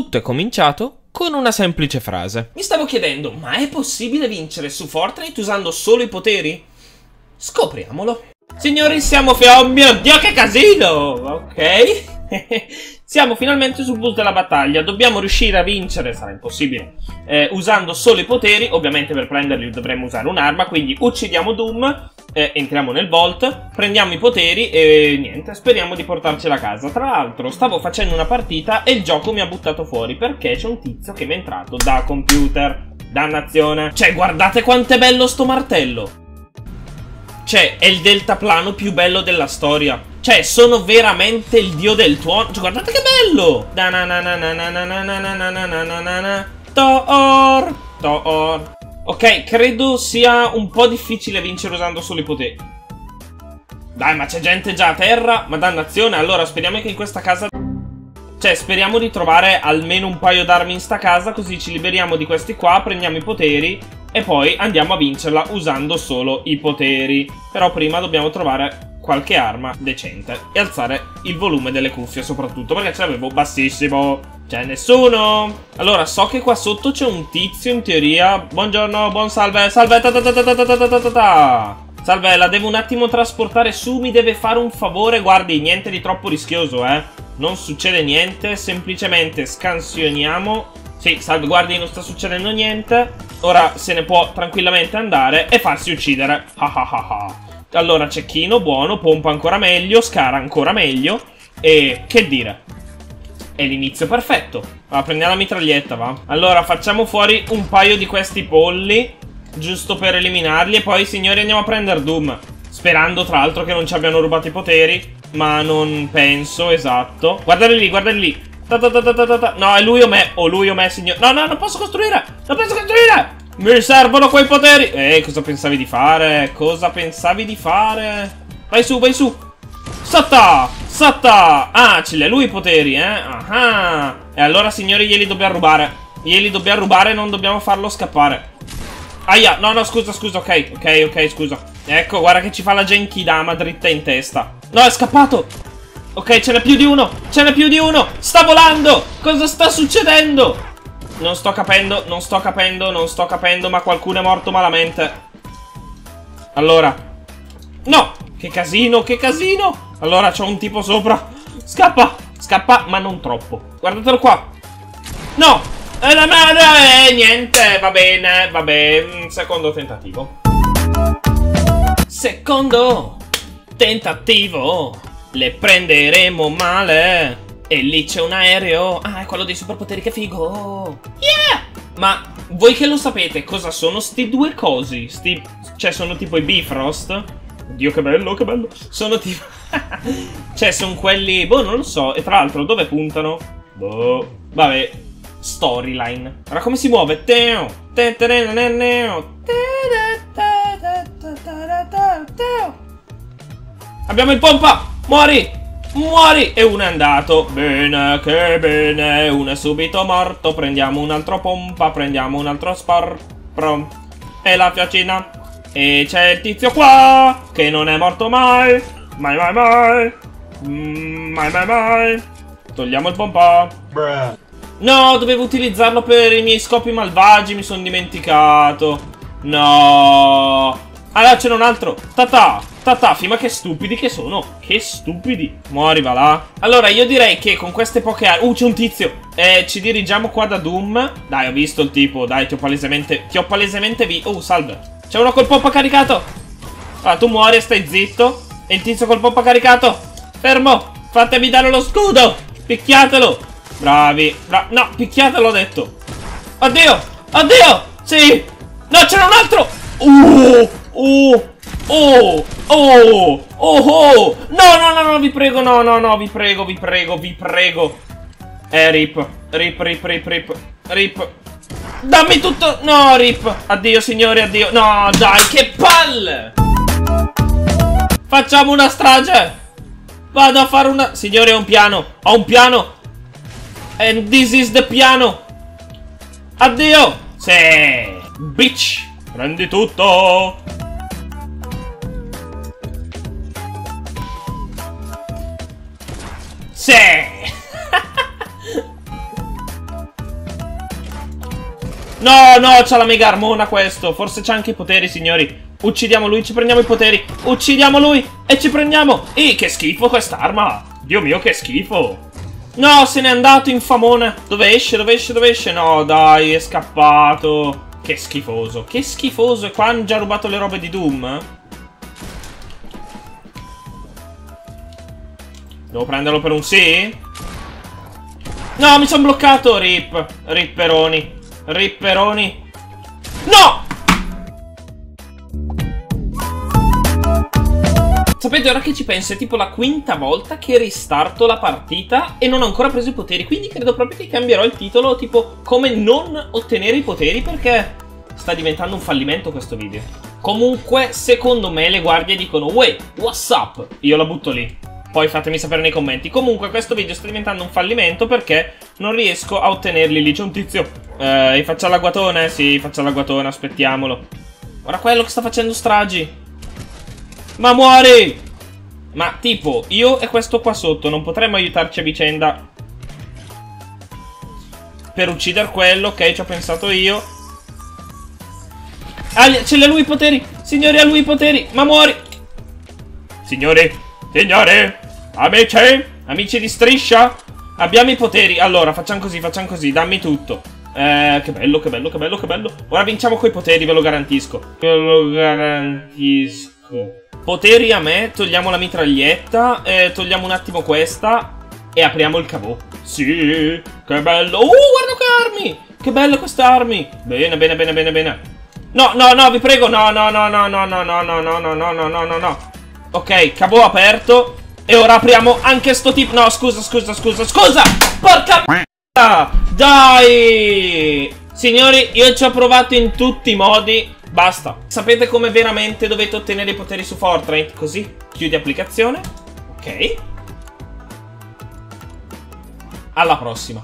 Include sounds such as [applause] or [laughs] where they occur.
Tutto è cominciato con una semplice frase. Mi stavo chiedendo, ma è possibile vincere su Fortnite usando solo i poteri? Scopriamolo. Signori, siamo fi- Oh mio Dio, che casino! Ok. [laughs] Siamo finalmente sul bus della battaglia. Dobbiamo riuscire a vincere, sarà impossibile, eh, usando solo i poteri. Ovviamente per prenderli dovremmo usare un'arma, quindi uccidiamo Doom, eh, entriamo nel Vault, prendiamo i poteri e niente, speriamo di portarcela a casa. Tra l'altro, stavo facendo una partita e il gioco mi ha buttato fuori perché c'è un tizio che mi è entrato da computer. Dannazione. Cioè, guardate quanto è bello sto martello. Cioè, è il deltaplano più bello della storia. Cioè, sono veramente il dio del tuono. Cioè, guardate che bello! Thor! Thor! Ok, credo sia un po' difficile vincere usando solo i poteri. Dai, ma c'è gente già a terra? Ma dannazione, allora speriamo che in questa casa... Cioè, speriamo di trovare almeno un paio d'armi in sta casa, così ci liberiamo di questi qua, prendiamo i poteri e poi andiamo a vincerla usando solo i poteri. Però prima dobbiamo trovare qualche arma decente e alzare il volume delle cuffie soprattutto perché ce l'avevo bassissimo. C'è nessuno? Allora, so che qua sotto c'è un tizio in teoria. Buongiorno, buon salve, salve, ta ta ta ta ta ta ta ta ta Salve, la devo un attimo trasportare su, mi deve fare un favore. Guardi, niente di troppo rischioso, eh. Non succede niente, semplicemente scansioniamo sì, salve, guardi, non sta succedendo niente. Ora se ne può tranquillamente andare e farsi uccidere. Ha ha ha ha. Allora, cecchino, buono, pompa ancora meglio, scara ancora meglio. E che dire? È l'inizio perfetto. Va, prendiamo la mitraglietta, va. Allora, facciamo fuori un paio di questi polli. Giusto per eliminarli. E poi, signori, andiamo a prendere Doom. Sperando, tra l'altro, che non ci abbiano rubato i poteri. Ma non penso, esatto. Guardali lì, guardali lì. Ta ta ta no, è lui o me. O lui o me, signor. No, no, non posso costruire. Non posso costruire. Mi servono quei poteri. Eh, cosa pensavi di fare? Cosa pensavi di fare? Vai su, vai su. Satta! Satta! Ah, ce li ha lui i poteri, eh? Ah, E allora, signori, glieli dobbiamo rubare. Glieli dobbiamo rubare e non dobbiamo farlo scappare. Aia, no, no, scusa, scusa, ok, ok, ok, scusa. Ecco, guarda che ci fa la Genkidama dritta in testa. No, è scappato! Ok, ce n'è più di uno! Ce n'è più di uno! Sta volando! Cosa sta succedendo? Non sto capendo, non sto capendo, non sto capendo, ma qualcuno è morto malamente. Allora. No! Che casino, che casino! Allora, c'ho un tipo sopra. Scappa! Scappa, ma non troppo. Guardatelo qua. No! E la madre! Eh, niente, va bene, va bene. Secondo tentativo. Secondo tentativo. Le prenderemo male. E lì c'è un aereo. Ah, è quello dei superpoteri, che figo. Yeah! Ma voi che lo sapete, cosa sono sti due cosi? Sti... Cioè, sono tipo i Bifrost? Dio, che bello, che bello. Sono tipo... [laughs] cioè, sono quelli... Boh, non lo so. E tra l'altro, dove puntano? Boh... Vabbè, storyline. Guarda come si muove. Teo, te, te, ne, ne, ne, Abbiamo il pompa! Muori! Muori! E uno è andato. Bene, che bene. Uno è subito morto. Prendiamo un altro pompa. Prendiamo un altro sporpro. E la fiaccina. E c'è il tizio qua. Che non è morto mai. Mai, mai, mai. Mm, mai, mai, mai. Togliamo il pompa. Bruh. No, dovevo utilizzarlo per i miei scopi malvagi. Mi sono dimenticato. No. Allora c'è un altro. Tata. Tatafi, ma che stupidi che sono. Che stupidi. Muori, va là. Allora, io direi che con queste poche armi... Uh, c'è un tizio. Eh, ci dirigiamo qua da Doom. Dai, ho visto il tipo. Dai, ti ho palesemente... Ti ho palesemente vi... Oh, salve. C'è uno col pompa caricato. Ah, tu muori e stai zitto. E il tizio col pompa caricato. Fermo. Fatemi dare lo scudo. Picchiatelo. Bravi. Bra no, picchiatelo, ho detto. Oddio. Oddio. Sì. No, c'era un altro. Uh. Uh. Oh, oh, oh, oh. No, no, no, no, vi prego, no, no, no, vi prego, vi prego, vi prego. Eh, rip, rip, rip, rip, rip, rip. Dammi tutto. No, rip. Addio, signori, addio. No, dai, che palle. Facciamo una strage. Vado a fare una... Signori, ho un piano. Ho un piano. And this is the piano. Addio. Sì. Bitch. Prendi tutto. Sì! No, no, c'ha la mega armona questo. Forse c'ha anche i poteri, signori. Uccidiamo lui, ci prendiamo i poteri. Uccidiamo lui e ci prendiamo. Ehi, che schifo quest'arma. Dio mio, che schifo. No, se n'è andato infamone. Dove esce, dove esce, dove esce? No, dai, è scappato. Che schifoso, che schifoso. E qua hanno già rubato le robe di Doom. Devo prenderlo per un sì? No, mi sono bloccato. Rip. Ripperoni. Ripperoni. No! Sapete, ora che ci penso, è tipo la quinta volta che ristarto la partita e non ho ancora preso i poteri. Quindi credo proprio che cambierò il titolo, tipo, come non ottenere i poteri, perché sta diventando un fallimento questo video. Comunque, secondo me, le guardie dicono, Uè, what's up? Io la butto lì. Poi fatemi sapere nei commenti. Comunque, questo video sta diventando un fallimento perché non riesco a ottenerli lì. C'è un tizio. Eh, faccia l'agguatone? Sì, faccia l'agguatone, aspettiamolo. Guarda quello che sta facendo stragi. Ma muori! Ma tipo, io e questo qua sotto non potremmo aiutarci a vicenda per uccidere quello, ok? Ci ho pensato io. Ah, ce l'ha lui i poteri! Signori, ha lui i poteri! Ma muori! Signori, signori, amici, amici di striscia, abbiamo i poteri. Allora, facciamo così, facciamo così, dammi tutto. Eh, che bello, che bello, che bello, che bello. Ora vinciamo coi poteri, ve lo garantisco. Ve lo garantisco. Poteri a me, togliamo la mitraglietta, eh, togliamo un attimo questa e apriamo il cavò. Sì, che bello. Uh, guarda che armi! Che belle queste armi! Bene, bene, bene, bene, bene. No, no, no, vi prego, no, no, no, no, no, no, no, no, no, no, no, no, no, no, no. Ok, cavò aperto. E ora apriamo anche sto tipo... No, scusa, scusa, scusa, scusa! Porca m***a! Dai! Signori, io ci ho provato in tutti i modi Basta. Sapete come veramente dovete ottenere i poteri su Fortnite? Così, chiudi applicazione. Ok. Alla prossima.